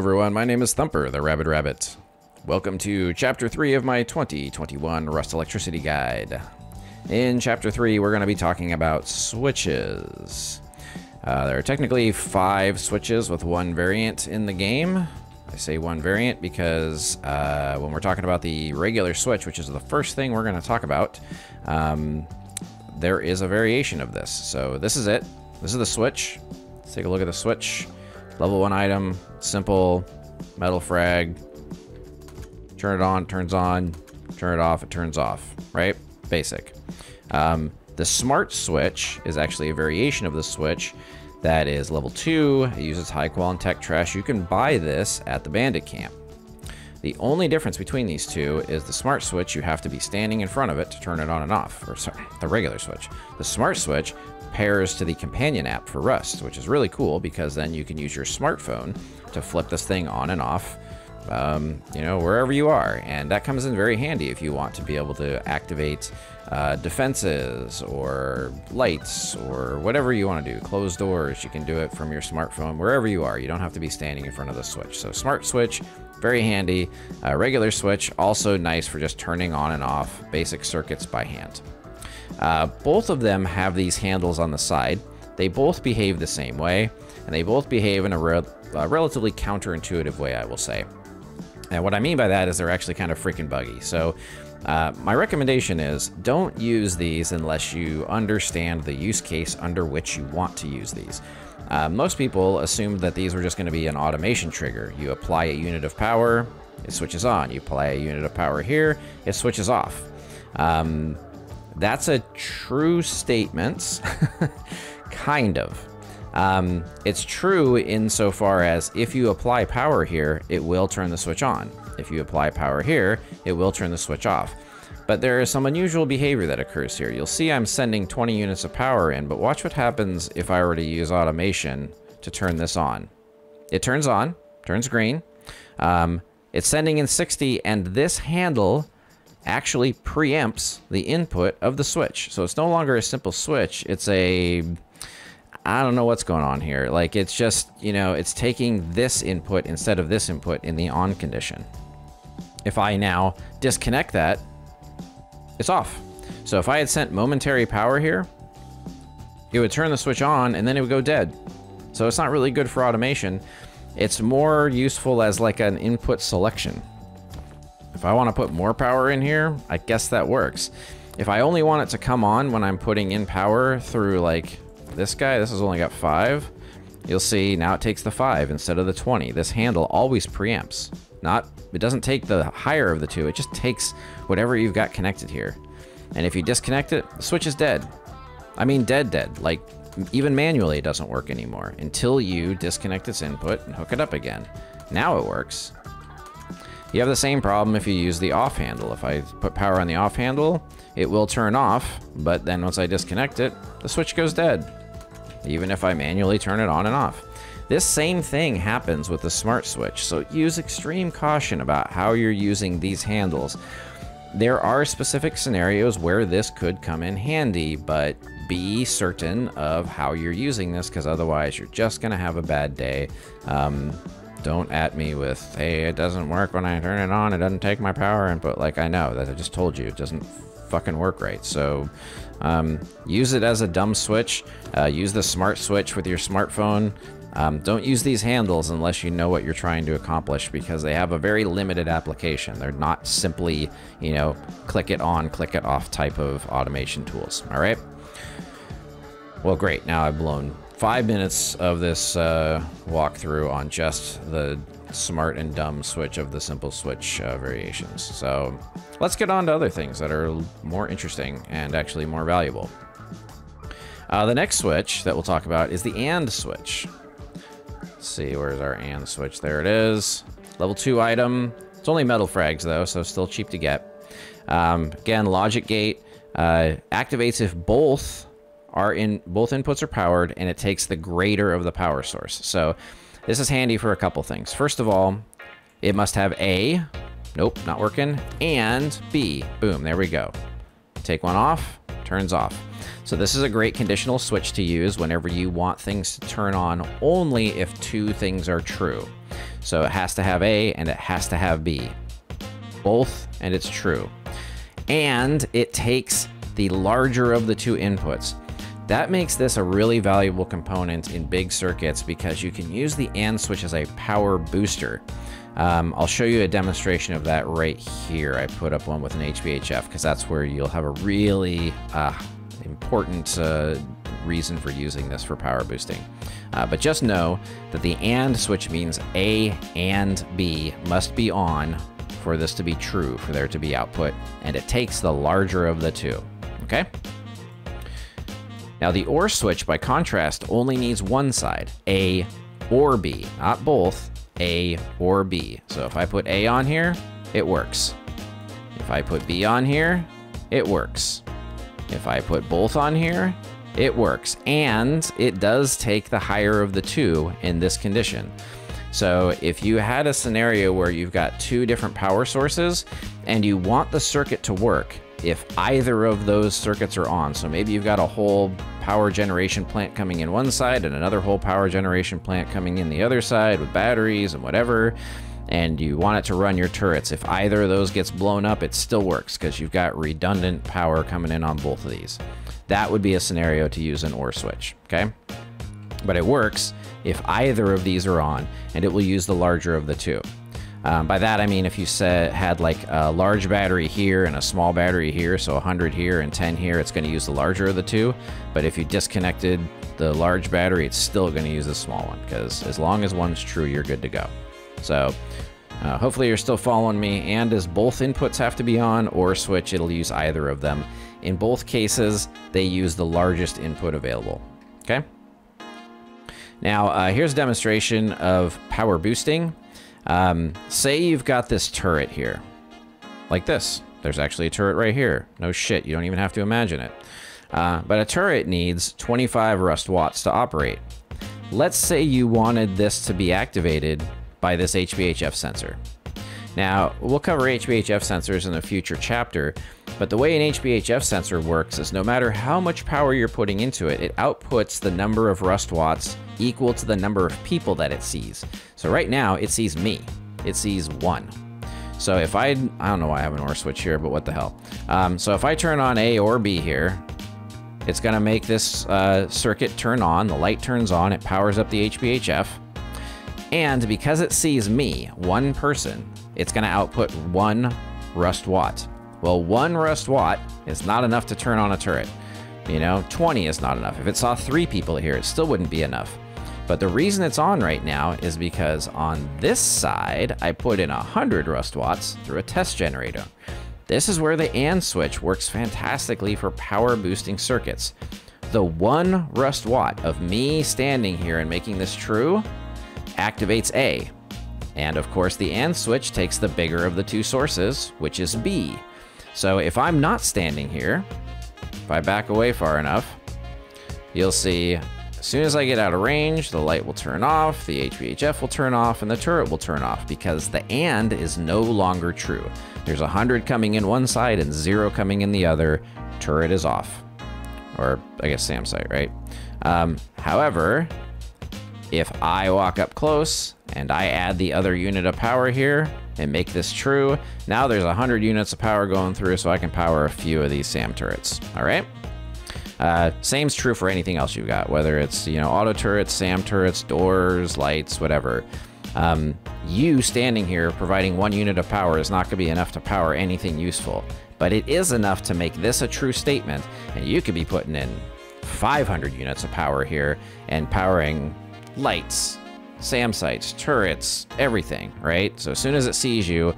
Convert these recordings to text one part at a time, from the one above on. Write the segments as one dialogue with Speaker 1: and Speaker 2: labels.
Speaker 1: Everyone, my name is Thumper, the Rabid Rabbit. Welcome to Chapter 3 of my 2021 Rust Electricity Guide. In Chapter 3, we're going to be talking about switches. Uh, there are technically five switches with one variant in the game. I say one variant because uh, when we're talking about the regular switch, which is the first thing we're going to talk about, um, there is a variation of this. So this is it. This is the switch. Let's take a look at the switch. Level 1 item, simple, metal frag. Turn it on, turns on. Turn it off, it turns off, right? Basic. Um, the smart switch is actually a variation of the switch that is level 2. It uses high quality tech trash. You can buy this at the bandit camp. The only difference between these two is the smart switch, you have to be standing in front of it to turn it on and off, or sorry, the regular switch. The smart switch pairs to the companion app for Rust, which is really cool because then you can use your smartphone to flip this thing on and off, um, you know, wherever you are. And that comes in very handy if you want to be able to activate uh, defenses or lights or whatever you want to do. Closed doors, you can do it from your smartphone wherever you are. You don't have to be standing in front of the switch. So smart switch, very handy. Uh, regular switch, also nice for just turning on and off basic circuits by hand. Uh, both of them have these handles on the side. They both behave the same way, and they both behave in a, re a relatively counterintuitive way, I will say. And what I mean by that is they're actually kind of freaking buggy. So uh, my recommendation is don't use these unless you understand the use case under which you want to use these. Uh, most people assumed that these were just going to be an automation trigger. You apply a unit of power, it switches on. You apply a unit of power here, it switches off. Um, that's a true statement, kind of. Um, it's true insofar as if you apply power here, it will turn the switch on. If you apply power here, it will turn the switch off. But there is some unusual behavior that occurs here. You'll see I'm sending 20 units of power in, but watch what happens if I were to use automation to turn this on. It turns on, turns green. Um, it's sending in 60, and this handle actually preempts the input of the switch. So it's no longer a simple switch. It's a... I don't know what's going on here. Like, it's just, you know, it's taking this input instead of this input in the on condition. If I now disconnect that, it's off. So if I had sent momentary power here, it would turn the switch on and then it would go dead. So it's not really good for automation. It's more useful as like an input selection. If I want to put more power in here, I guess that works. If I only want it to come on when I'm putting in power through like this guy, this has only got five. You'll see now it takes the five instead of the 20. This handle always preempts. Not, it doesn't take the higher of the two, it just takes whatever you've got connected here. And if you disconnect it, the switch is dead. I mean dead dead, like even manually it doesn't work anymore until you disconnect its input and hook it up again. Now it works. You have the same problem if you use the off handle. If I put power on the off handle, it will turn off, but then once I disconnect it, the switch goes dead, even if I manually turn it on and off. This same thing happens with the smart switch, so use extreme caution about how you're using these handles. There are specific scenarios where this could come in handy, but be certain of how you're using this because otherwise you're just going to have a bad day. Um, don't at me with, hey, it doesn't work when I turn it on, it doesn't take my power input. Like, I know, that I just told you, it doesn't fucking work right. So um, use it as a dumb switch. Uh, use the smart switch with your smartphone. Um, don't use these handles unless you know what you're trying to accomplish because they have a very limited application. They're not simply, you know, click it on, click it off type of automation tools. All right. Well, great. Now I've blown five minutes of this uh, walkthrough on just the smart and dumb switch of the simple switch uh, variations. So let's get on to other things that are more interesting and actually more valuable. Uh, the next switch that we'll talk about is the AND switch. Let's see, where's our AND switch? There it is. Level 2 item. It's only metal frags, though, so still cheap to get. Um, again, logic gate uh, activates if both are in both inputs are powered, and it takes the greater of the power source. So this is handy for a couple things. First of all, it must have A, nope, not working, and B. Boom, there we go. Take one off, turns off. So this is a great conditional switch to use whenever you want things to turn on only if two things are true. So it has to have A and it has to have B. Both, and it's true. And it takes the larger of the two inputs. That makes this a really valuable component in big circuits because you can use the AND switch as a power booster. Um, I'll show you a demonstration of that right here. I put up one with an HBHF because that's where you'll have a really uh, important uh, reason for using this for power boosting. Uh, but just know that the AND switch means A and B must be on for this to be true, for there to be output, and it takes the larger of the two, okay? Now the OR switch, by contrast, only needs one side, A or B, not both, A or B. So if I put A on here, it works. If I put B on here, it works. If I put both on here, it works. And it does take the higher of the two in this condition. So if you had a scenario where you've got two different power sources and you want the circuit to work, if either of those circuits are on, so maybe you've got a whole power generation plant coming in one side and another whole power generation plant coming in the other side with batteries and whatever, and you want it to run your turrets. If either of those gets blown up, it still works because you've got redundant power coming in on both of these. That would be a scenario to use an OR switch, okay? But it works if either of these are on, and it will use the larger of the two. Um, by that I mean if you said, had like a large battery here and a small battery here, so 100 here and 10 here, it's going to use the larger of the two. But if you disconnected the large battery, it's still going to use the small one because as long as one's true, you're good to go. So uh, hopefully you're still following me. And as both inputs have to be on or switch, it'll use either of them. In both cases, they use the largest input available. Okay. Now, uh, here's a demonstration of power boosting. Um, say you've got this turret here, like this. There's actually a turret right here. No shit, you don't even have to imagine it. Uh, but a turret needs 25 rust watts to operate. Let's say you wanted this to be activated by this HBHF sensor. Now, we'll cover HBHF sensors in a future chapter, but the way an HBHF sensor works is no matter how much power you're putting into it, it outputs the number of rust watts equal to the number of people that it sees. So right now, it sees me. It sees one. So if I, I don't know why I have an OR switch here, but what the hell. Um, so if I turn on A or B here, it's gonna make this uh, circuit turn on, the light turns on, it powers up the HBHF, and because it sees me, one person, it's to output one rust watt. Well, one rust watt is not enough to turn on a turret. You know, 20 is not enough. If it saw three people here, it still wouldn't be enough. But the reason it's on right now is because on this side, I put in 100 rust watts through a test generator. This is where the AND switch works fantastically for power boosting circuits. The one rust watt of me standing here and making this true activates A. And of course, the AND switch takes the bigger of the two sources, which is B. So if I'm not standing here, if I back away far enough, you'll see as soon as I get out of range, the light will turn off, the HVHF will turn off, and the turret will turn off because the AND is no longer true. There's 100 coming in one side and zero coming in the other. Turret is off. Or I guess SAM site, right? Um, however, if I walk up close and I add the other unit of power here and make this true, now there's 100 units of power going through so I can power a few of these SAM turrets, all right? Uh, same's true for anything else you've got, whether it's, you know, auto turrets, SAM turrets, doors, lights, whatever. Um, you standing here providing one unit of power is not going to be enough to power anything useful, but it is enough to make this a true statement, and you could be putting in 500 units of power here and powering lights, SAM sites, turrets, everything, right? So as soon as it sees you,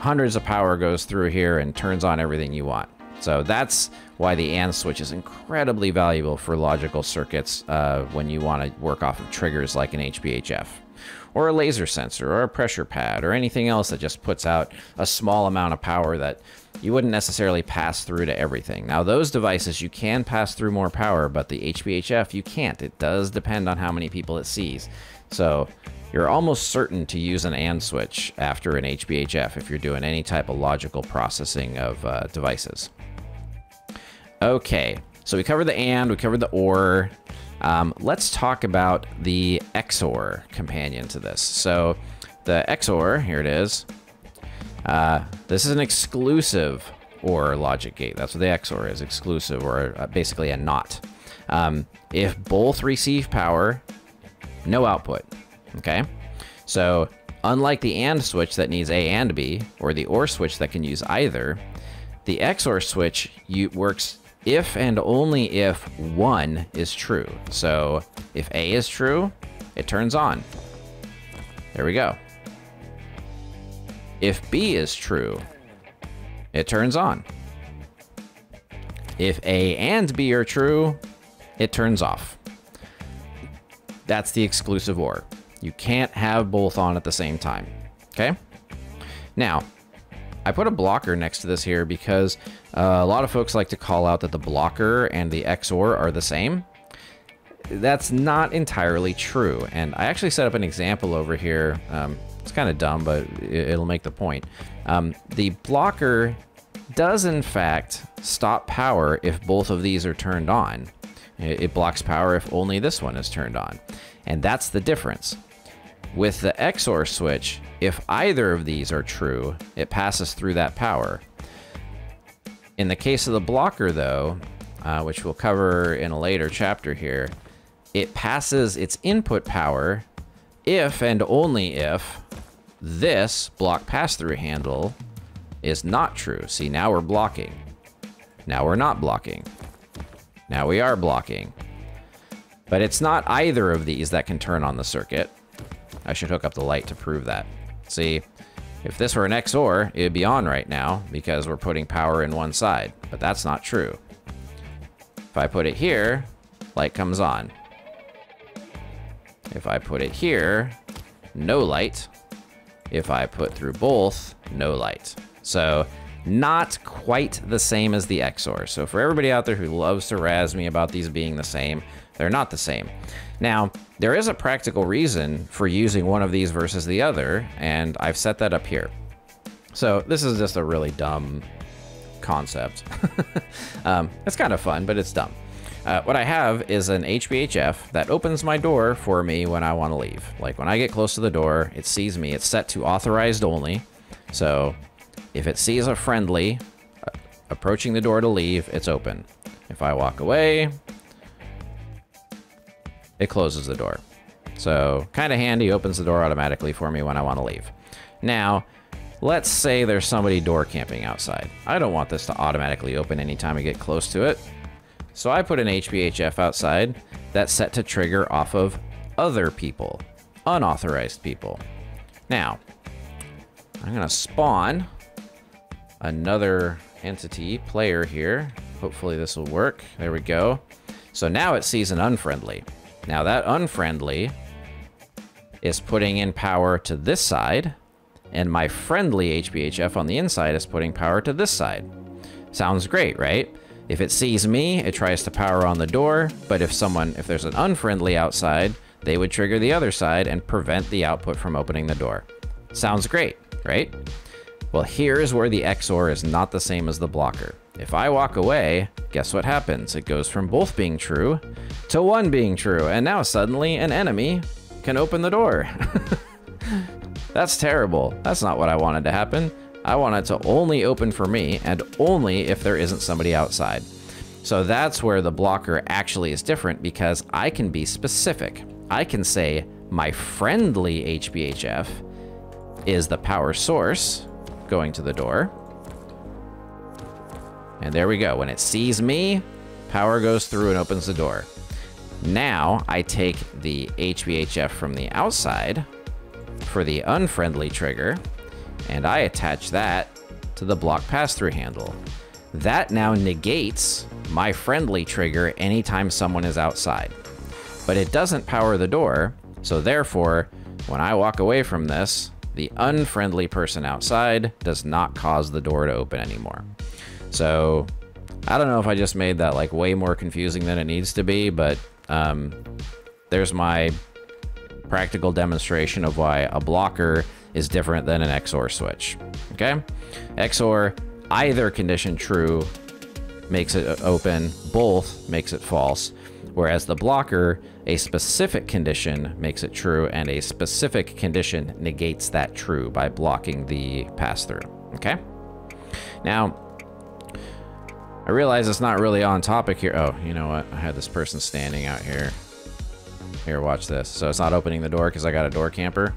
Speaker 1: hundreds of power goes through here and turns on everything you want. So that's why the AND switch is incredibly valuable for logical circuits uh, when you want to work off of triggers like an HBHF or a laser sensor or a pressure pad or anything else that just puts out a small amount of power that you wouldn't necessarily pass through to everything. Now, those devices, you can pass through more power, but the HBHF, you can't. It does depend on how many people it sees. So you're almost certain to use an AND switch after an HBHF if you're doing any type of logical processing of uh, devices. Okay, so we covered the AND, we covered the OR. Um, let's talk about the XOR companion to this. So the XOR, here it is. Uh, this is an exclusive OR logic gate. That's what the XOR is, exclusive, or uh, basically a NOT. Um, if both receive power, no output. Okay? So, unlike the AND switch that needs A and B, or the OR switch that can use either, the XOR switch you, works if and only if 1 is true. So, if A is true, it turns on. There we go. If B is true, it turns on. If A and B are true, it turns off. That's the exclusive OR. You can't have both on at the same time. Okay? Now, I put a blocker next to this here because uh, a lot of folks like to call out that the blocker and the XOR are the same. That's not entirely true. And I actually set up an example over here. Um, it's kind of dumb, but it'll make the point. Um, the blocker does, in fact, stop power if both of these are turned on. It blocks power if only this one is turned on. And that's the difference. With the XOR switch, if either of these are true, it passes through that power. In the case of the blocker, though, uh, which we'll cover in a later chapter here, it passes its input power if and only if this block pass-through handle is not true. See, now we're blocking. Now we're not blocking. Now we are blocking. But it's not either of these that can turn on the circuit. I should hook up the light to prove that. See, if this were an XOR, it'd be on right now because we're putting power in one side, but that's not true. If I put it here, light comes on. If I put it here, no light. If I put through both, no light. So not quite the same as the XOR. So for everybody out there who loves to razz me about these being the same, they're not the same. Now, there is a practical reason for using one of these versus the other, and I've set that up here. So this is just a really dumb concept. um, it's kind of fun, but it's dumb. Uh, what I have is an HBHF that opens my door for me when I want to leave. Like when I get close to the door, it sees me. It's set to authorized only. So if it sees a friendly uh, approaching the door to leave, it's open. If I walk away, it closes the door. So kind of handy, opens the door automatically for me when I want to leave. Now, let's say there's somebody door camping outside. I don't want this to automatically open anytime I get close to it. So I put an HBHF outside that's set to trigger off of other people, unauthorized people. Now, I'm going to spawn another entity player here. Hopefully this will work. There we go. So now it sees an unfriendly. Now that unfriendly is putting in power to this side, and my friendly HBHF on the inside is putting power to this side. Sounds great, right? If it sees me, it tries to power on the door, but if someone, if there's an unfriendly outside, they would trigger the other side and prevent the output from opening the door. Sounds great, right? Well, here's where the XOR is not the same as the blocker. If I walk away, guess what happens? It goes from both being true to one being true, and now suddenly an enemy can open the door. That's terrible. That's not what I wanted to happen. I want it to only open for me, and only if there isn't somebody outside. So that's where the blocker actually is different because I can be specific. I can say my friendly HBHF is the power source, going to the door. And there we go. When it sees me, power goes through and opens the door. Now I take the HBHF from the outside for the unfriendly trigger, and I attach that to the block pass-through handle. That now negates my friendly trigger anytime someone is outside. But it doesn't power the door, so therefore, when I walk away from this, the unfriendly person outside does not cause the door to open anymore. So I don't know if I just made that like way more confusing than it needs to be, but um, there's my practical demonstration of why a blocker is different than an XOR switch. Okay? XOR, either condition true makes it open, both makes it false. Whereas the blocker, a specific condition makes it true, and a specific condition negates that true by blocking the pass through. Okay? Now, I realize it's not really on topic here. Oh, you know what? I had this person standing out here. Here, watch this. So it's not opening the door because I got a door camper.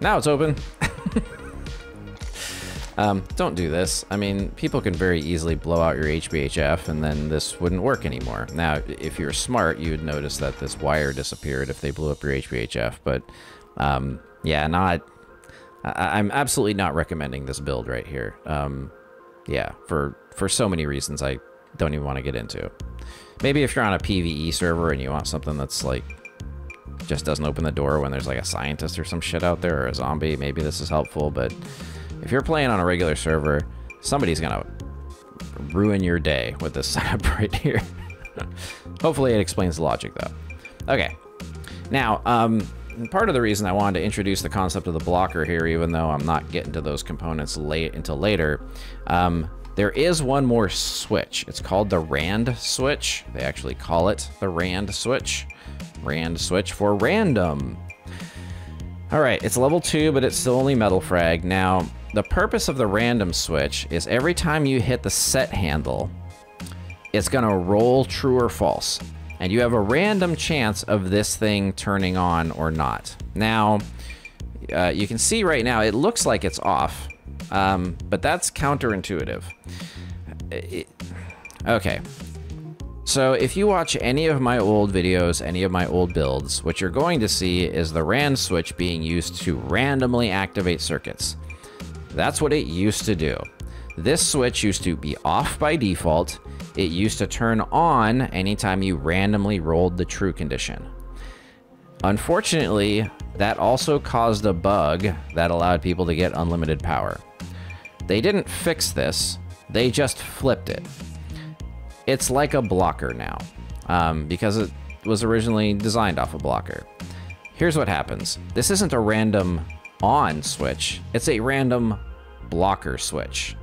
Speaker 1: Now it's open. um, don't do this. I mean, people can very easily blow out your HBHF and then this wouldn't work anymore. Now, if you're smart, you would notice that this wire disappeared if they blew up your HBHF. But um, yeah, not. I I'm absolutely not recommending this build right here. Um, yeah, for for so many reasons I don't even want to get into. Maybe if you're on a PVE server and you want something that's like just doesn't open the door when there's like a scientist or some shit out there or a zombie, maybe this is helpful. But if you're playing on a regular server, somebody's gonna ruin your day with this setup right here. Hopefully it explains the logic though. Okay. Now, um, part of the reason I wanted to introduce the concept of the blocker here, even though I'm not getting to those components late until later, um, there is one more switch. It's called the RAND switch. They actually call it the RAND switch. RAND switch for random. All right, it's level two, but it's still only metal frag. Now, the purpose of the random switch is every time you hit the set handle, it's gonna roll true or false. And you have a random chance of this thing turning on or not. Now, uh, you can see right now, it looks like it's off, um, but that's counterintuitive. It, okay. So if you watch any of my old videos, any of my old builds, what you're going to see is the RAND switch being used to randomly activate circuits. That's what it used to do. This switch used to be off by default. It used to turn on anytime you randomly rolled the true condition. Unfortunately, that also caused a bug that allowed people to get unlimited power. They didn't fix this, they just flipped it. It's like a blocker now, um, because it was originally designed off a blocker. Here's what happens. This isn't a random on switch, it's a random blocker switch.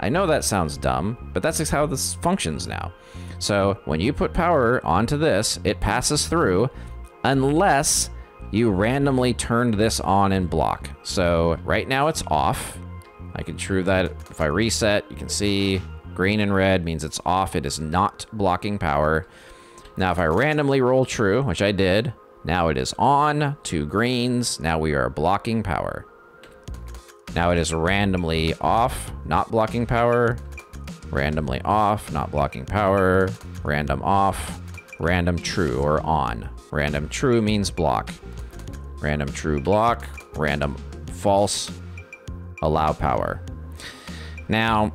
Speaker 1: I know that sounds dumb, but that's how this functions now. So when you put power onto this, it passes through unless you randomly turned this on and block. So right now it's off. I can true that if I reset, you can see green and red means it's off. It is not blocking power. Now if I randomly roll true, which I did, now it is on, two greens. Now we are blocking power. Now it is randomly off, not blocking power. Randomly off, not blocking power. Random off, random true or on. Random true means block. Random true block. Random false, allow power. Now,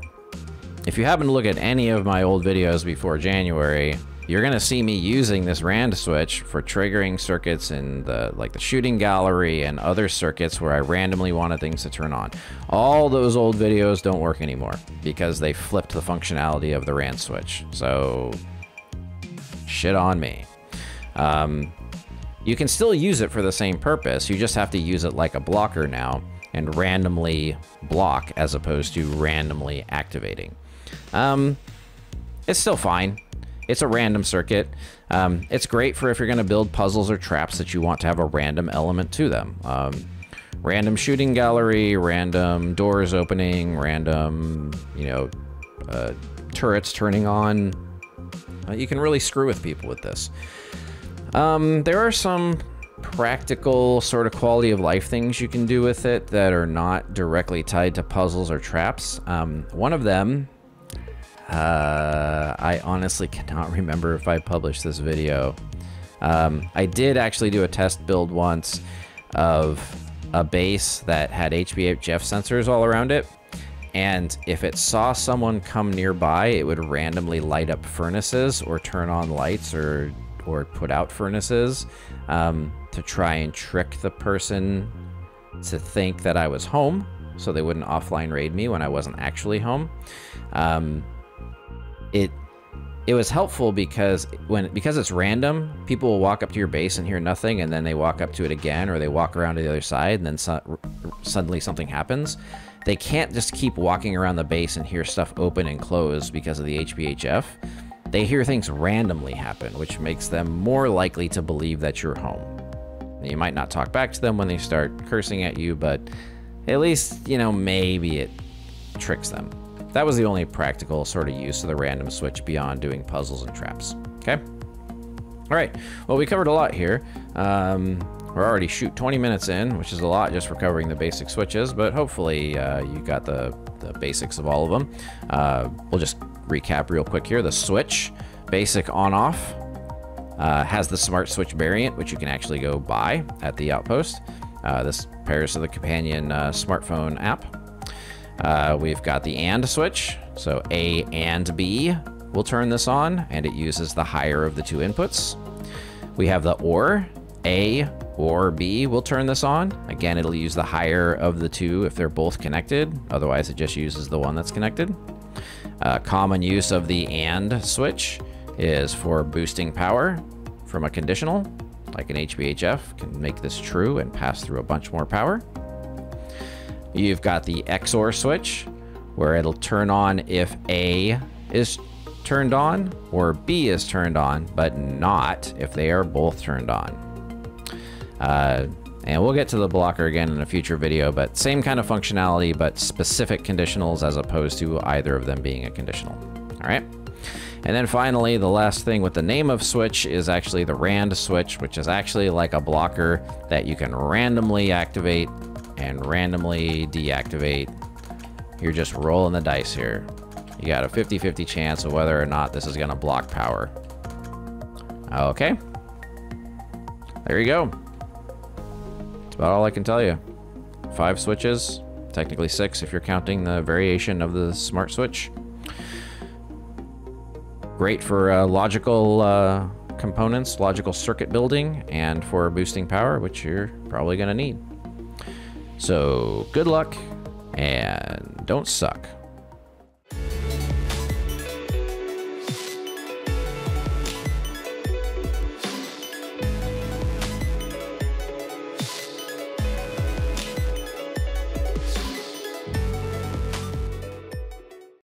Speaker 1: if you happen to look at any of my old videos before January, you're gonna see me using this rand switch for triggering circuits in the like the shooting gallery and other circuits where I randomly wanted things to turn on. All those old videos don't work anymore because they flipped the functionality of the rand switch. So shit on me. Um, you can still use it for the same purpose. You just have to use it like a blocker now and randomly block as opposed to randomly activating. Um, it's still fine. It's a random circuit. Um, it's great for if you're going to build puzzles or traps that you want to have a random element to them. Um, random shooting gallery, random doors opening, random, you know, uh, turrets turning on. Uh, you can really screw with people with this. Um, there are some practical sort of quality of life things you can do with it that are not directly tied to puzzles or traps. Um, one of them uh, I honestly cannot remember if I published this video. Um, I did actually do a test build once of a base that had HBHF sensors all around it. And if it saw someone come nearby, it would randomly light up furnaces or turn on lights or, or put out furnaces um, to try and trick the person to think that I was home so they wouldn't offline raid me when I wasn't actually home. Um, it it was helpful because when because it's random, people will walk up to your base and hear nothing, and then they walk up to it again, or they walk around to the other side, and then so, suddenly something happens. They can't just keep walking around the base and hear stuff open and close because of the HBHF. they hear things randomly happen, which makes them more likely to believe that you're home. You might not talk back to them when they start cursing at you, but at least, you know, maybe it tricks them. That was the only practical sort of use of the random switch beyond doing puzzles and traps. Okay? All right. Well, we covered a lot here. Um, we're already shoot 20 minutes in, which is a lot just for covering the basic switches, but hopefully uh, you got the, the basics of all of them. Uh, we'll just recap real quick here. The switch, basic on-off, uh, has the smart switch variant, which you can actually go buy at the outpost. Uh, this pairs to the companion uh, smartphone app. Uh, we've got the AND switch, so A and B will turn this on, and it uses the higher of the two inputs. We have the OR, A or B will turn this on. Again, it'll use the higher of the two if they're both connected, otherwise it just uses the one that's connected. Uh, common use of the AND switch is for boosting power from a conditional, like an HBHF can make this true and pass through a bunch more power. You've got the XOR switch, where it'll turn on if A is turned on or B is turned on, but not if they are both turned on. Uh, and we'll get to the blocker again in a future video, but same kind of functionality, but specific conditionals as opposed to either of them being a conditional. All right. And then finally, the last thing with the name of switch is actually the rand switch, which is actually like a blocker that you can randomly activate and randomly deactivate. You're just rolling the dice here. You got a 50-50 chance of whether or not this is going to block power. Okay. There you go. That's about all I can tell you. Five switches, technically six if you're counting the variation of the smart switch. Great for uh, logical uh, components, logical circuit building, and for boosting power, which you're probably going to need. So good luck, and don't suck.